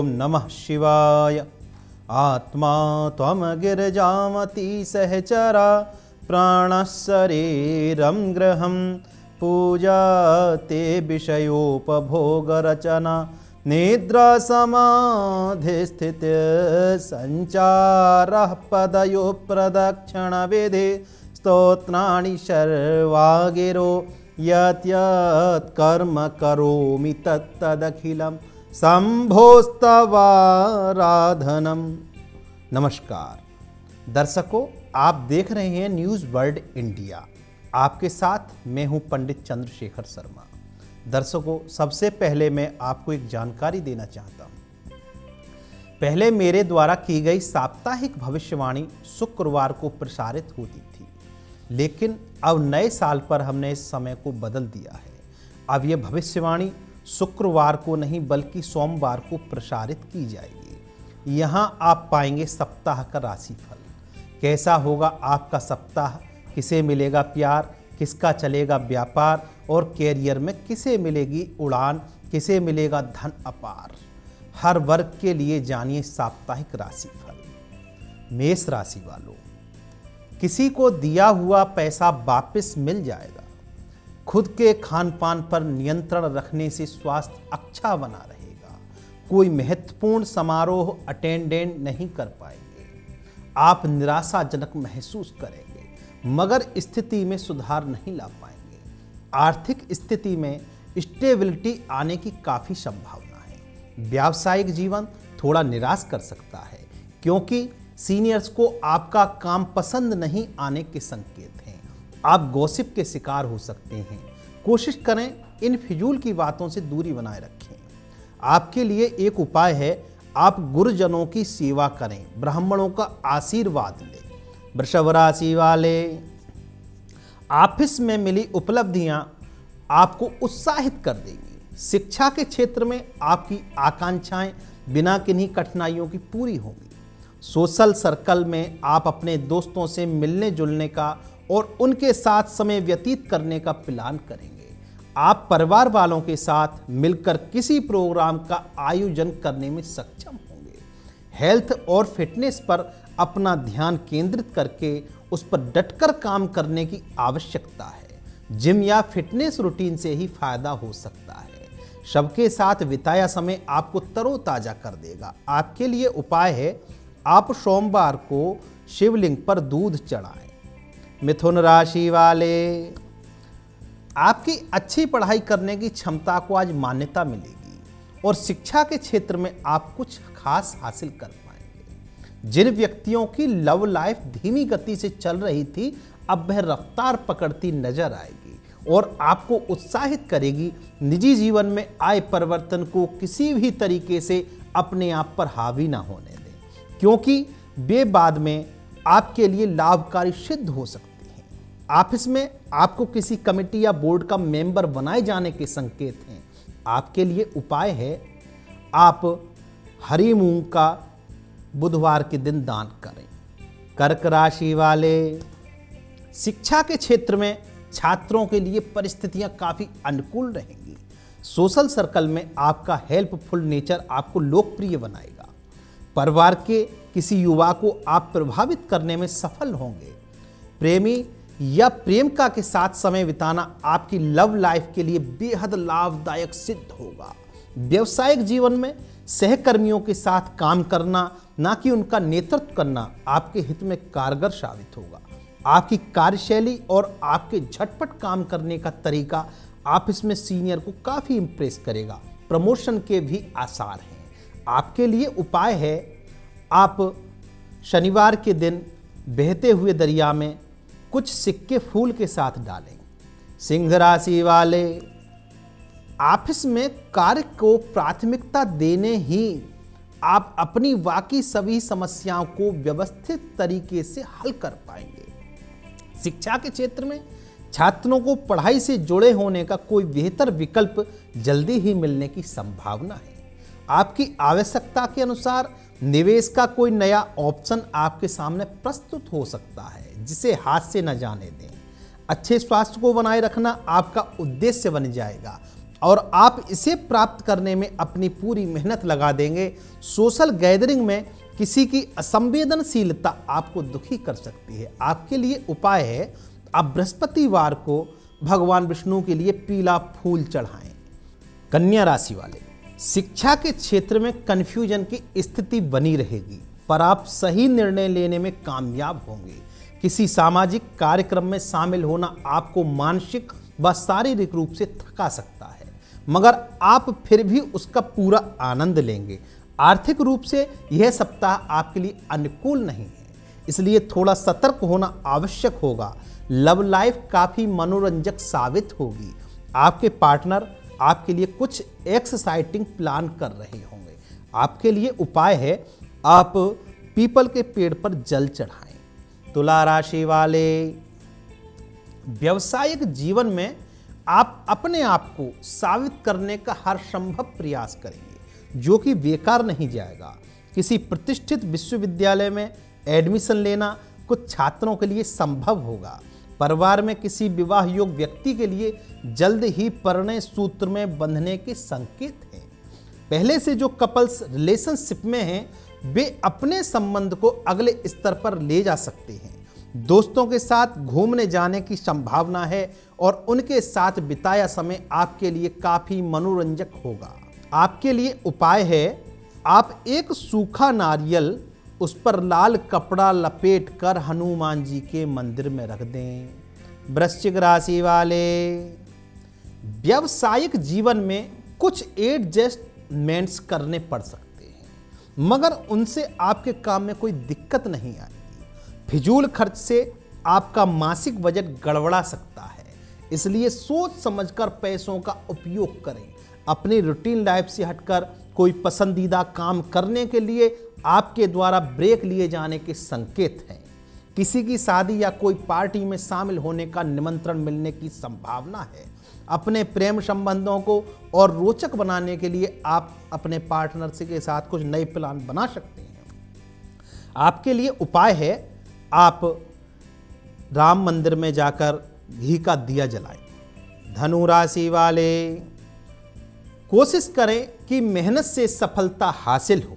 ॐ नमः शिवाय। आत्मा त्वं गिरजामती सहचरा प्राणः शरीरं गृहं पूजा ते विषयोपभोगरचना निद्रासमाधिस्थित सञ्चारः पदयो प्रदक्षिणविधि स्तोत्राणि सर्वागिरो यत् यत् कर्म करोमि तत्तदखिलं शंभोस्तवाराधनम नमस्कार। दर्शकों, आप देख रहे हैं न्यूज़ वर्ल्ड इंडिया। आपके साथ मैं हूँ पंडित चंद्रशेखर शर्मा। दर्शकों, सबसे पहले मैं आपको एक जानकारी देना चाहता हूँ। पहले मेरे द्वारा की गई साप्ताहिक भविष्यवाणी शुक्रवार को प्रसारित होती थी। लेकिन अब नए साल पर हमने इस समय को बदल दिया है। अब यह भविष्यवाणी शुक्रवार को नहीं, बल्कि सोमवार को प्रसारित की जाएगी। यहाँ आप पाएँगे सप्ताह का राशिफल। कैसा होगा आपका सप्ताह? किसे मिलेगा प्यार? किसका चलेगा व्यापार? और कैरियर में किसे मिलेगी उड़ान? किसे मिलेगा धन अपार? हर वर्ग के लिए जानिए साप्ताहिक राशिफल। मेष राशि वालों, किसी को दिया हुआ पैसा वापस मिल जाएगा। खुद के खान पान पर नियंत्रण रखने से स्वास्थ्य अच्छा बना रहेगा। कोई महत्वपूर्ण समारोह अटेंडेंट नहीं कर पाएँगे। आप निराशाजनक महसूस करेंगे, मगर स्थिति में सुधार नहीं ला पाएँगे। आर्थिक स्थिति में स्टेबिलिटी आने की काफ़ी संभावना है। व्यावसायिक जीवन थोड़ा निराश कर सकता है, क्योंकि सीनियर्स को आपका काम पसंद नहीं आने के संकेत आप गॉसिप के शिकार हो सकते हैं। कोशिश करें इन फिजूल की बातों से दूरी बनाए रखें। आपके लिए एक उपाय है, आप गुरुजनों की सेवा करें, ब्राह्मणों का आशीर्वाद लें। वृषभ राशि वाले, ऑफ़िस में मिली उपलब्धियाँ आपको उत्साहित कर देंगी। शिक्षा के क्षेत्र में आपकी आकांक्षाएँ बिना किन्हीं कठिनाइयों की पूरी होंगी। सोशल सर्कल में आप अपने दोस्तों से मिलने जुलने का और उनके साथ समय व्यतीत करने का प्लान करेंगे। आप परिवार वालों के साथ मिलकर किसी प्रोग्राम का आयोजन करने में सक्षम होंगे। हेल्थ और फिटनेस पर अपना ध्यान केंद्रित करके उस पर डटकर काम करने की आवश्यकता है। जिम या फिटनेस रूटीन से ही फ़ायदा हो सकता है। सबके साथ बिताया समय आपको तरोताजा कर देगा। आपके लिए उपाय है, आप सोमवार को शिवलिंग पर दूध चढ़ाएँ। मिथुन राशि वाले, आपकी अच्छी पढ़ाई करने की क्षमता को आज मान्यता मिलेगी और शिक्षा के क्षेत्र में आप कुछ खास हासिल कर पाएँगे। जिन व्यक्तियों की लव लाइफ धीमी गति से चल रही थी, अब वह रफ्तार पकड़ती नज़र आएगी और आपको उत्साहित करेगी। निजी जीवन में आए परिवर्तन को किसी भी तरीके से अपने आप पर हावी ना होने दें, क्योंकि वे बाद में आपके लिए लाभकारी सिद्ध हो सकते ऑफ़िस में आपको किसी कमेटी या बोर्ड का मेंबर बनाए जाने के संकेत हैं। आपके लिए उपाय है, आप हरी मूंग का बुधवार के दिन दान करें। कर्क राशि वाले, शिक्षा के क्षेत्र में छात्रों के लिए परिस्थितियाँ काफ़ी अनुकूल रहेंगी। सोशल सर्कल में आपका हेल्पफुल नेचर आपको लोकप्रिय बनाएगा। परिवार के किसी युवा को आप प्रभावित करने में सफल होंगे। प्रेमी या प्रेमिका के साथ समय बिताना आपकी लव लाइफ के लिए बेहद लाभदायक सिद्ध होगा। व्यवसायिक जीवन में सहकर्मियों के साथ काम करना, ना कि उनका नेतृत्व करना आपके हित में कारगर साबित होगा। आपकी कार्यशैली और आपके झटपट काम करने का तरीका आप इसमें सीनियर को काफ़ी इंप्रेस करेगा। प्रमोशन के भी आसार हैं। आपके लिए उपाय है, आप शनिवार के दिन बहते हुए दरिया में कुछ सिक्के फूल के साथ डालें। सिंह राशि वाले, ऑफ़िस में कार्य को प्राथमिकता देने ही आप अपनी बाकी सभी समस्याओं को व्यवस्थित तरीके से हल कर पाएँगे। शिक्षा के क्षेत्र में छात्रों को पढ़ाई से जुड़े होने का कोई बेहतर विकल्प जल्दी ही मिलने की संभावना है। आपकी आवश्यकता के अनुसार निवेश का कोई नया ऑप्शन आपके सामने प्रस्तुत हो सकता है, जिसे हाथ से न जाने दें। अच्छे स्वास्थ्य को बनाए रखना आपका उद्देश्य बन जाएगा और आप इसे प्राप्त करने में अपनी पूरी मेहनत लगा देंगे। सोशल गैदरिंग में किसी की असंवेदनशीलता आपको दुखी कर सकती है। आपके लिए उपाय है, आप बृहस्पतिवार को भगवान विष्णु के लिए पीला फूल चढ़ाएँ। कन्या राशि वाले शिक्षा के क्षेत्र में कन्फ्यूज़न की स्थिति बनी रहेगी, पर आप सही निर्णय लेने में कामयाब होंगे। किसी सामाजिक कार्यक्रम में शामिल होना आपको मानसिक व शारीरिक रूप से थका सकता है, मगर आप फिर भी उसका पूरा आनंद लेंगे। आर्थिक रूप से यह सप्ताह आपके लिए अनुकूल नहीं है, इसलिए थोड़ा सतर्क होना आवश्यक होगा। लव लाइफ काफ़ी मनोरंजक साबित होगी। आपके पार्टनर आपके लिए कुछ एक्साइटिंग प्लान कर रहे होंगे। आपके लिए उपाय है, आप पीपल के पेड़ पर जल चढ़ाएँ। तुला राशि वाले, व्यवसायिक जीवन में आप अपने आप को साबित करने का हर संभव प्रयास करेंगे, जो कि बेकार नहीं जाएगा। किसी प्रतिष्ठित विश्वविद्यालय में एडमिशन लेना कुछ छात्रों के लिए संभव होगा। परिवार में किसी विवाह योग व्यक्ति के लिए जल्द ही परिणय सूत्र में बंधने के संकेत हैं। पहले से जो कपल्स रिलेशनशिप में हैं, वे अपने संबंध को अगले स्तर पर ले जा सकते हैं। दोस्तों के साथ घूमने जाने की संभावना है और उनके साथ बिताया समय आपके लिए काफ़ी मनोरंजक होगा। आपके लिए उपाय है, आप एक सूखा नारियल उस पर लाल कपड़ा लपेट कर हनुमान जी के मंदिर में रख दें। वृश्चिक राशि वाले, व्यावसायिक जीवन में कुछ एडजस्टमेंट्स करने पड़ सकते हैं, मगर उनसे आपके काम में कोई दिक्कत नहीं आएगी। फिजूल खर्च से आपका मासिक बजट गड़बड़ा सकता है, इसलिए सोच समझकर पैसों का उपयोग करें। अपनी रूटीन लाइफ से हटकर कोई पसंदीदा काम करने के लिए आपके द्वारा ब्रेक लिए जाने के संकेत हैं। किसी की शादी या कोई पार्टी में शामिल होने का निमंत्रण मिलने की संभावना है। अपने प्रेम संबंधों को और रोचक बनाने के लिए आप अपने पार्टनर के साथ कुछ नए प्लान बना सकते हैं। आपके लिए उपाय है, आप राम मंदिर में जाकर घी का दिया जलाएँ। धनु राशि वाले, कोशिश करें कि मेहनत से सफलता हासिल हो।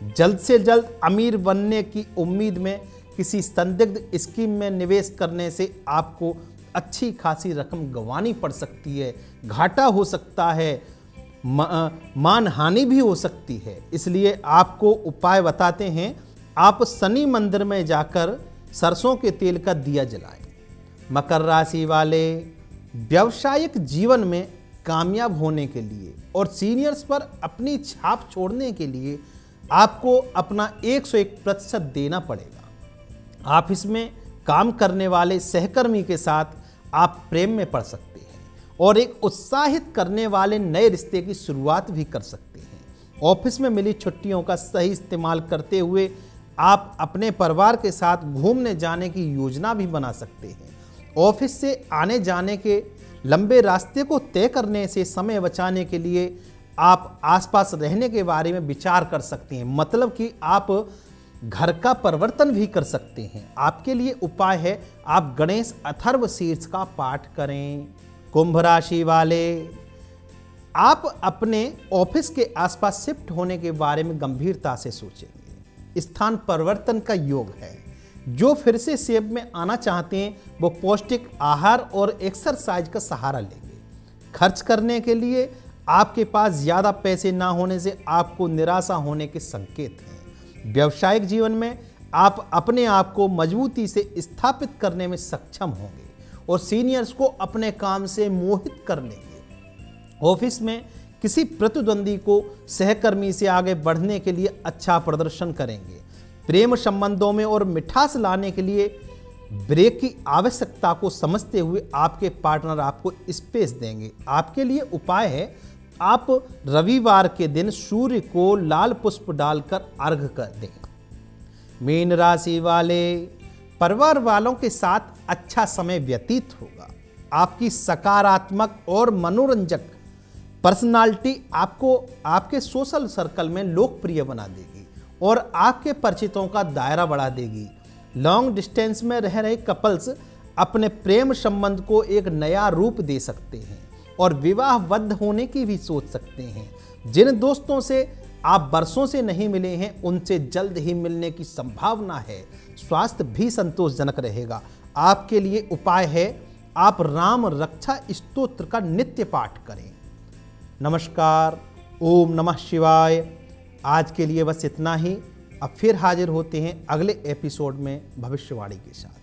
जल्द से जल्द अमीर बनने की उम्मीद में किसी संदिग्ध स्कीम में निवेश करने से आपको अच्छी खासी रकम गंवानी पड़ सकती है, घाटा हो सकता है मान हानि भी हो सकती है। इसलिए आपको उपाय बताते हैं, आप शनि मंदिर में जाकर सरसों के तेल का दिया जलाएँ। मकर राशि वाले व्यावसायिक जीवन में कामयाब होने के लिए और सीनियर्स पर अपनी छाप छोड़ने के लिए आपको अपना 101 प्रतिशत देना पड़ेगा। आप इसमें काम करने वाले सहकर्मी के साथ आप प्रेम में पड़ सकते हैं और एक उत्साहित करने वाले नए रिश्ते की शुरुआत भी कर सकते हैं। ऑफ़िस में मिली छुट्टियों का सही इस्तेमाल करते हुए आप अपने परिवार के साथ घूमने जाने की योजना भी बना सकते हैं। ऑफ़िस से आने जाने के लंबे रास्ते को तय करने से समय बचाने के लिए आप आसपास रहने के बारे में विचार कर सकते हैं। मतलब कि आप घर का परिवर्तन भी कर सकते हैं। आपके लिए उपाय है, आप गणेश अथर्व शीर्ष का पाठ करें, कुंभ राशि वाले। आप अपने ऑफ़िस के आसपास शिफ्ट होने के बारे में गंभीरता से सोचेंगे। स्थान परिवर्तन का योग है। जो फिर से सेब में आना चाहते हैं, वो पौष्टिक आहार और एक्सरसाइज का सहारा लेंगे। खर्च करने के लिए आपके पास ज़्यादा पैसे ना होने से आपको निराशा होने के संकेत हैं। व्यवसायिक जीवन में आप अपने आप को मजबूती से स्थापित करने में सक्षम होंगे और सीनियर्स को अपने काम से मोहित कर लेंगे। ऑफ़िस में किसी प्रतिद्वंदी को सहकर्मी से आगे बढ़ने के लिए अच्छा प्रदर्शन करेंगे। प्रेम संबंधों में और मिठास लाने के लिए ब्रेक की आवश्यकता को समझते हुए आपके पार्टनर आपको स्पेस देंगे। आपके लिए उपाय है आप रविवार के दिन सूर्य को लाल पुष्प डालकर अर्घ कर दें। मीन राशि वाले, परिवार वालों के साथ अच्छा समय व्यतीत होगा। आपकी सकारात्मक और मनोरंजक पर्सनालिटी आपको आपके सोशल सर्कल में लोकप्रिय बना देगी और आपके परिचितों का दायरा बढ़ा देगी। लॉन्ग डिस्टेंस में रह रहे कपल्स अपने प्रेम संबंध को एक नया रूप दे सकते हैं। और विवाहबद्ध होने की भी सोच सकते हैं। जिन दोस्तों से आप बरसों से नहीं मिले हैं, उनसे जल्द ही मिलने की संभावना है। स्वास्थ्य भी संतोषजनक रहेगा। आपके लिए उपाय है, आप राम रक्षा स्तोत्र का नित्य पाठ करें। नमस्कार, ओम नमः शिवाय। आज के लिए बस इतना ही। अब फिर हाजिर होते हैं अगले एपिसोड में भविष्यवाणी के साथ।